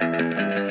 Música